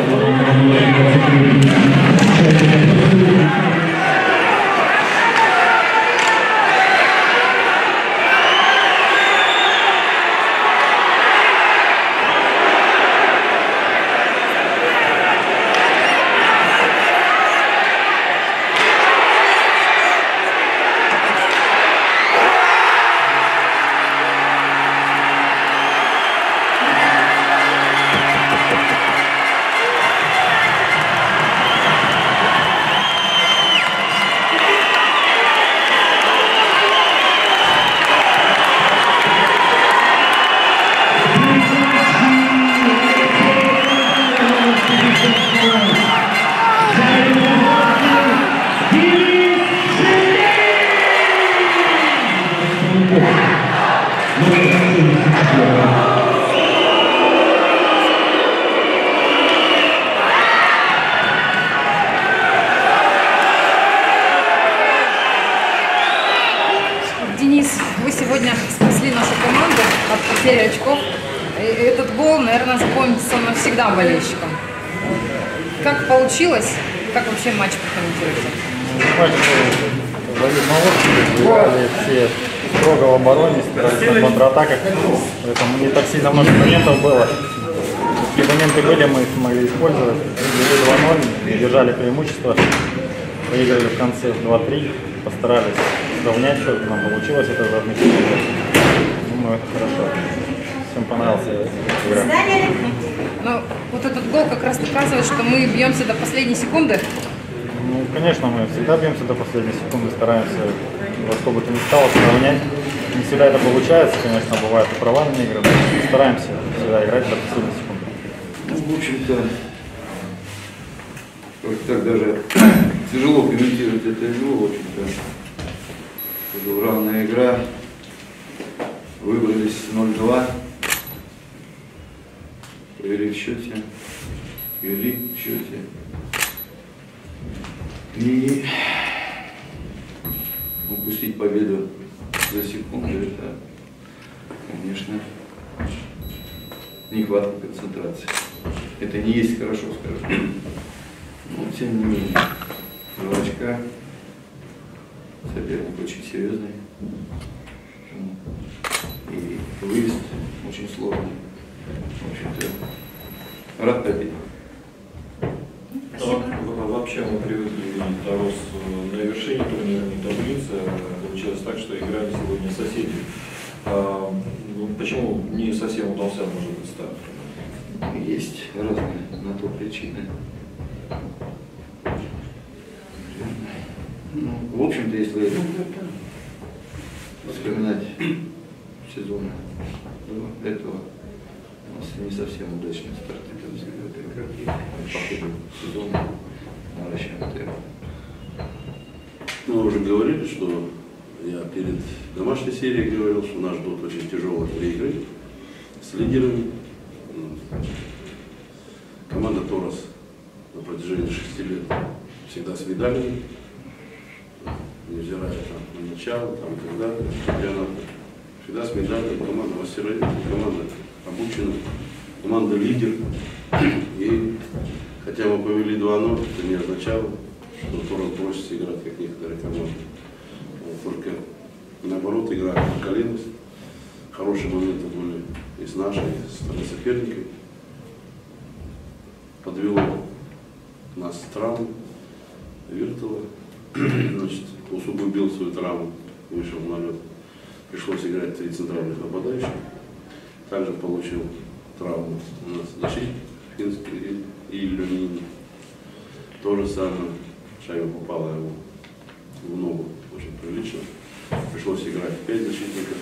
Música Денис, вы сегодня спасли нашу команду от потери очков. И этот гол, наверное, запомнится навсегда болельщикам. Как получилось? Как вообще матч прокомментируете? Матч был играли все строго в обороне, старались на контратаках, поэтому не так сильно много моментов было. Какие моменты были, мы их смогли использовать. Вели 2-0, держали преимущество, выиграли в конце 2-3, постарались сравнять счет, нам получилось это за одну секунду. Думаю, это хорошо. Всем понравилась игра. Ну, вот этот гол как раз доказывает, что мы бьемся до последней секунды. Ну, конечно, мы всегда бьемся до последней секунды, стараемся во что бы то ни стало сравнять. Не всегда это получается, конечно, бывают и провальные игры, но стараемся всегда играть до последней секунды. Ну, в общем-то, так даже тяжело комментировать эту игру, в общем-то. Это была равная игра. Выбрались 0-2. Провели в счете. Вели в счете. И упустить победу за секунду, это, конечно, нехватка концентрации. Это не есть хорошо, скажем. Но тем не менее, два очка, соперник очень серьезный. И выезд очень сложный. В общем-то, рад победе. Так, во- вообще мы привыкли видеть Тарос на вершине турнирной таблицы. Получилось так, что играли сегодня соседи. А, ну, почему не совсем удался, может быть, старт? Есть разные на то причины. Ну, в общем-то, если вспоминать сезон этого, у нас не совсем удачный старт этого сезона наращиваем темп. Ну, мы уже говорили, что я перед домашней серией говорил, что нас ждут очень тяжелые три игры с лидерами. Команда Торос на протяжении шести лет всегда с медалями, на начало, там, когда чемпионата. Всегда с медалями. Команда мастеров, команда обучена, команда лидер. И хотя мы повели 2-0, это не означало, что Торрент просится играть, как некоторые команды. Только наоборот, игра накалилась. Хорошие моменты были и с нашей, и стороны соперника. Подвело нас травму Виртова. Значит, усугубил свою травму, вышел на лед. Пришлось играть три центральных нападающих. Также получил травму у нас защитник финский и. То же самое, шайба попала ему в ногу очень прилично. Пришлось играть пять защитников.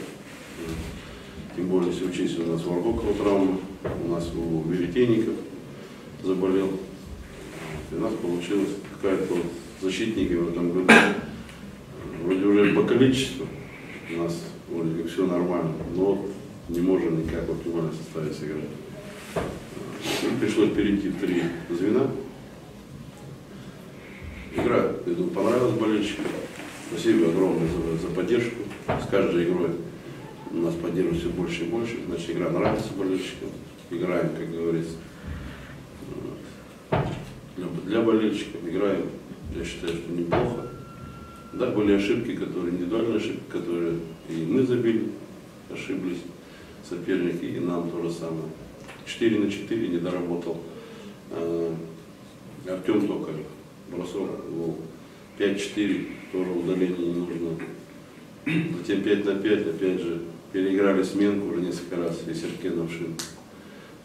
Тем более, если учесть, у нас у Аргокова травма, у нас у Веретенников заболел. И у нас получилось какая-то защитники в этом году. Вроде уже по количеству у нас вроде как все нормально, но вот не можем никак в оптимальном составе сыграть. Пришлось перейти в три звена. Игра, я думаю, понравилась болельщикам. Спасибо огромное за, за поддержку. С каждой игрой нас поддерживают все больше и больше. Значит, игра нравится болельщикам. Играем, как говорится, вот, для, для болельщиков. Играем, я считаю, что неплохо. Да, были ошибки, которые, индивидуальные ошибки, которые и мы забили, ошиблись соперники, и нам то же самое. 4 на 4 не доработал. Э, Артем Токарев, бросок, гол. 5-4, тоже удаление не нужно. Затем 5 на 5, опять же, переиграли сменку уже несколько раз, и Серкенов Шин.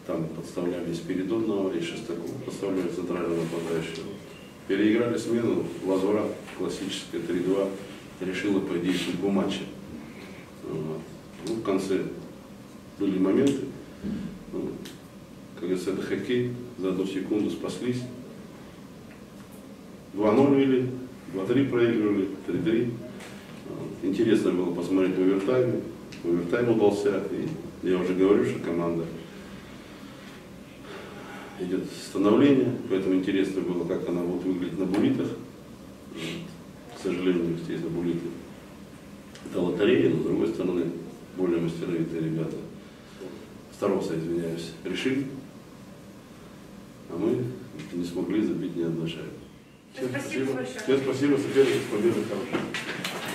Там подставляли Спиридонова и Шестакова, подставляли центрального нападающего. Переиграли смену, возврат, классическая 3-2, решила, по идее, судьбу матча. Ну, в конце были моменты, ну, как говорится, это хоккей, за одну секунду спаслись. 2-0 вели, 2-3 проигрывали, 3-3. Вот. Интересно было посмотреть в овертайме. Овертайм удался, и я уже говорю, что команда идет становление, поэтому интересно было, как она будет выглядеть на булитах. Вот. К сожалению, естественно, булиты это лотерея, но с другой стороны, более мастеровитые ребята, старался, извиняюсь, решили, а мы не смогли забить ни одной шайбы. Всем Спасибо. Всем спасибо, соперник, победа хорошая.